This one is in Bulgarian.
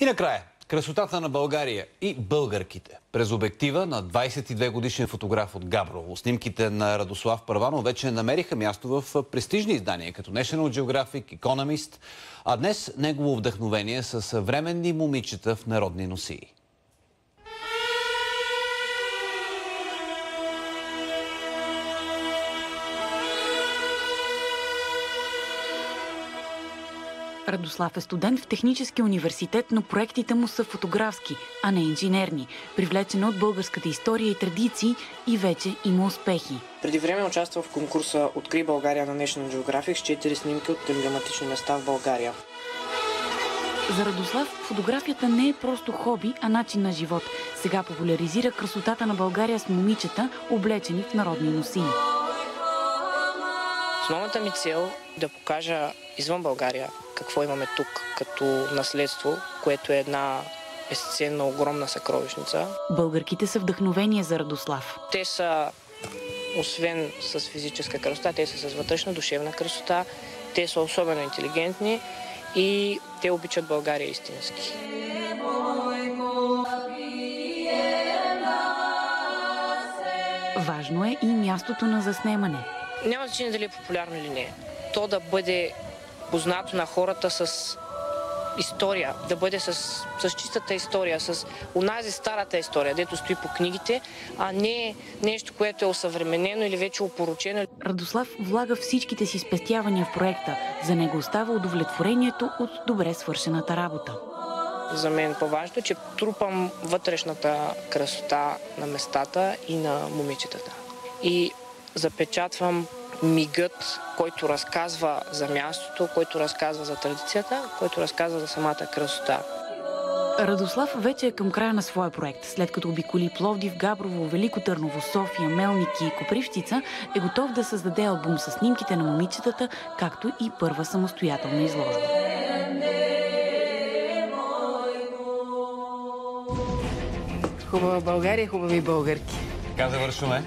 И накрая, красотата на България и българките. През обектива на 22 годишен фотограф от Габрово. Снимките на Радослав Първанов вече намериха място в престижни издания, като National Geographic, Economist, а днес негово вдъхновение са съвременни момичета в народни носии. Радослав е студент в Техническия университет, но проектите му са фотографски, а не инженерни. Привлечен от българската история и традиции и вече има успехи. Преди време участва в конкурса Откри България на National Geographic с 4 снимки от емблематични места в България. За Радослав фотографията не е просто хоби, а начин на живот. Сега популяризира красотата на България с момичета, облечени в народни носии. Основната ми цел е да покажа извън България какво имаме тук като наследство, което е една безценна, огромна съкровищница. Българките са вдъхновение за Радослав. Те са, освен с физическа красота, те са с вътрешна душевна красота, те са особено интелигентни и те обичат България истински. Важно е и мястото на заснемане. Няма значение дали е популярно или не. То да бъде познато на хората с история, да бъде с, с чистата история, с унази старата история, дето стои по книгите, а не нещо, което е осъвременено или вече опоручено. Радослав влага всичките си спестявания в проекта. За него остава удовлетворението от добре свършената работа. За мен по-важното е, че трупам вътрешната красота на местата и на момичетата. И запечатвам мигът, който разказва за мястото, който разказва за традицията, който разказва за самата красота. Радослав вече е към края на своя проект. След като обиколи Пловдив, Габрово, Велико Търново, София, Мелники и Копривщица, е готов да създаде албум с снимките на момичетата, както и първа самостоятелна изложба. Хубава България, хубави българки. Така завършваме.